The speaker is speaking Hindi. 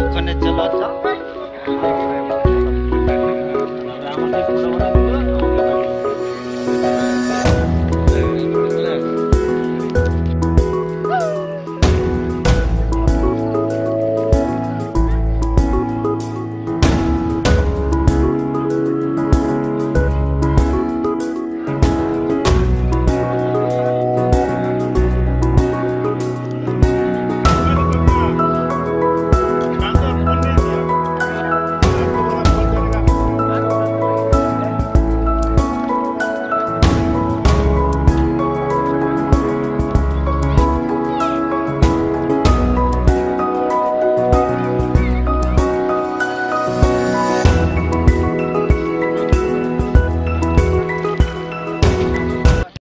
ওখানে চলো যাও